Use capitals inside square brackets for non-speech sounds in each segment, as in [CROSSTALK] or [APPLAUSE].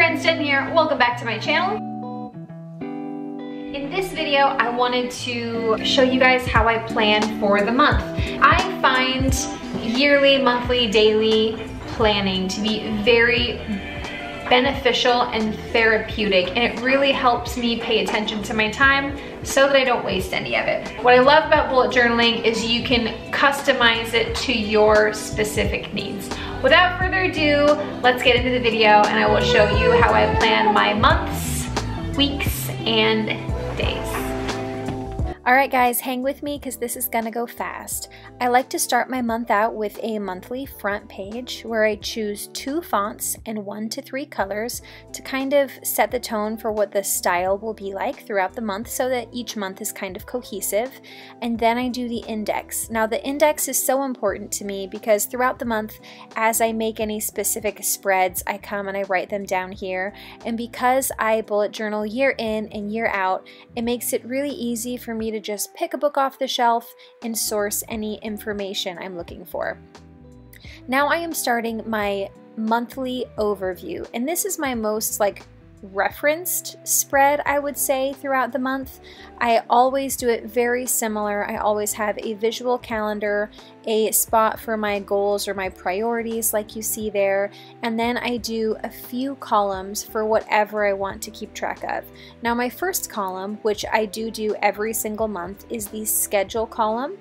friends, Jen here. Welcome back to my channel. In this video, I wanted to show you guys how I plan for the month. I find yearly, monthly, daily planning to be very beneficial and therapeutic and it really helps me pay attention to my time so that I don't waste any of it. What I love about bullet journaling is you can customize it to your specific needs. Without further ado, let's get into the video and I will show you how I plan my months, weeks, and days. Alright guys, hang with me because this is gonna go fast. I like to start my month out with a monthly front page where I choose two fonts and one to three colors to kind of set the tone for what the style will be like throughout the month so that each month is kind of cohesive. And then I do the index. Now the index is so important to me because throughout the month, as I make any specific spreads, I come and I write them down here. And because I bullet journal year in and year out, it makes it really easy for me to just pick a book off the shelf and source any information I'm looking for. Now I am starting my monthly overview, and this is my most like referenced spread, I would say, throughout the month. I always do it very similar. I always have a visual calendar, a spot for my goals or my priorities like you see there, and then I do a few columns for whatever I want to keep track of. Now my first column, which I do do every single month, is the schedule column.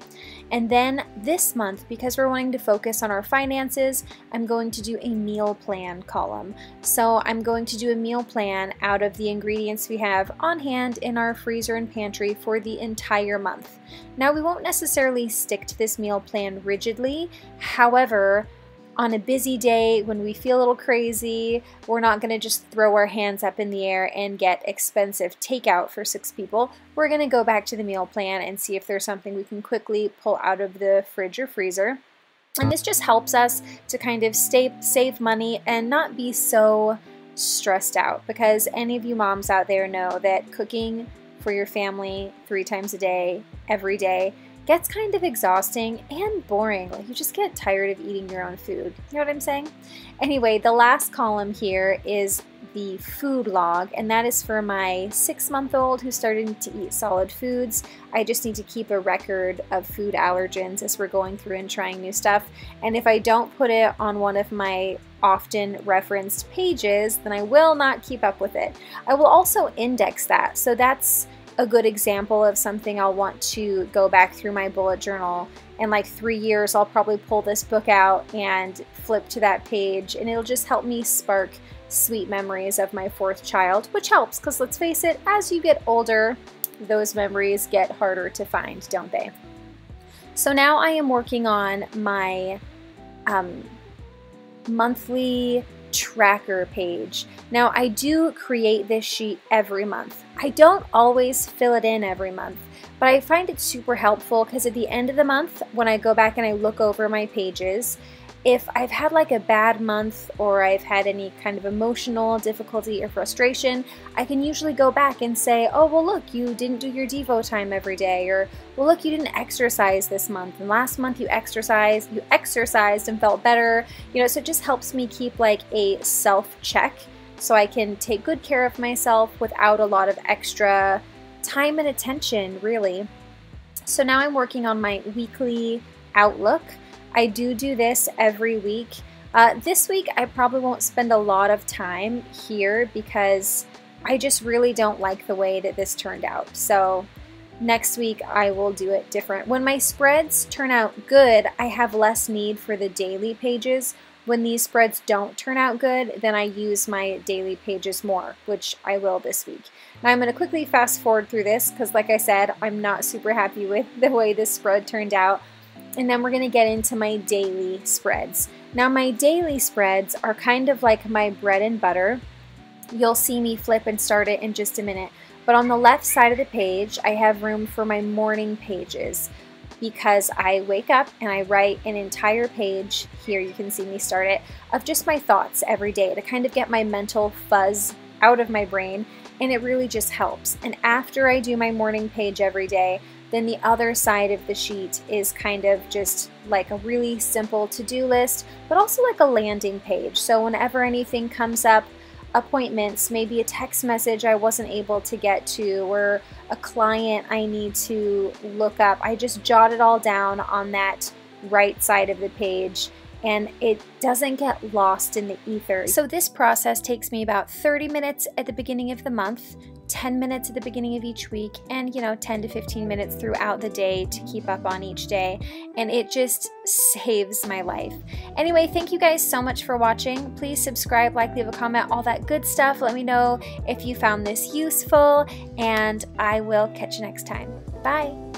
And then this month, because we're wanting to focus on our finances, I'm going to do a meal plan column. So I'm going to do a meal plan out of the ingredients we have on hand in our freezer and pantry for the entire month. Now we won't necessarily stick to this meal plan rigidly, however, on a busy day when we feel a little crazy, we're not going to just throw our hands up in the air and get expensive takeout for six people. We're going to go back to the meal plan and see if there's something we can quickly pull out of the fridge or freezer. And this just helps us to kind of stay, save money and not be so stressed out because any of you moms out there know that cooking for your family three times a day, every day, gets kind of exhausting and boring. Like you just get tired of eating your own food. You know what I'm saying? Anyway, the last column here is the food log, and that is for my six month old who's starting to eat solid foods. I just need to keep a record of food allergens as we're going through and trying new stuff. And if I don't put it on one of my often referenced pages, then I will not keep up with it. I will also index that. So that's a good example of something I'll want to go back through my bullet journal. In like three years, I'll probably pull this book out and flip to that page, and it'll just help me spark sweet memories of my fourth child, which helps because let's face it, as you get older, those memories get harder to find, don't they? So now I am working on my um, monthly tracker page. Now I do create this sheet every month. I don't always fill it in every month, but I find it super helpful because at the end of the month, when I go back and I look over my pages, if I've had like a bad month or I've had any kind of emotional difficulty or frustration, I can usually go back and say, oh, well, look, you didn't do your Devo time every day, or well, look, you didn't exercise this month, and last month you exercised, you exercised and felt better, you know, so it just helps me keep like a self check so I can take good care of myself without a lot of extra time and attention, really. So now I'm working on my weekly outlook. I do do this every week. Uh, this week, I probably won't spend a lot of time here because I just really don't like the way that this turned out. So next week, I will do it different. When my spreads turn out good, I have less need for the daily pages. When these spreads don't turn out good, then I use my daily pages more, which I will this week. Now I'm going to quickly fast forward through this because like I said, I'm not super happy with [LAUGHS] the way this spread turned out and then we're going to get into my daily spreads. Now my daily spreads are kind of like my bread and butter. You'll see me flip and start it in just a minute. But on the left side of the page, I have room for my morning pages because I wake up and I write an entire page, here you can see me start it, of just my thoughts every day to kind of get my mental fuzz out of my brain and it really just helps. And after I do my morning page every day, then the other side of the sheet is kind of just like a really simple to-do list, but also like a landing page. So whenever anything comes up, appointments, maybe a text message I wasn't able to get to, or a client I need to look up. I just jot it all down on that right side of the page and it doesn't get lost in the ether. So this process takes me about 30 minutes at the beginning of the month 10 minutes at the beginning of each week and you know 10 to 15 minutes throughout the day to keep up on each day. And it just saves my life. Anyway thank you guys so much for watching. Please subscribe like leave a comment all that good stuff. Let me know if you found this useful and i will catch you next time. Bye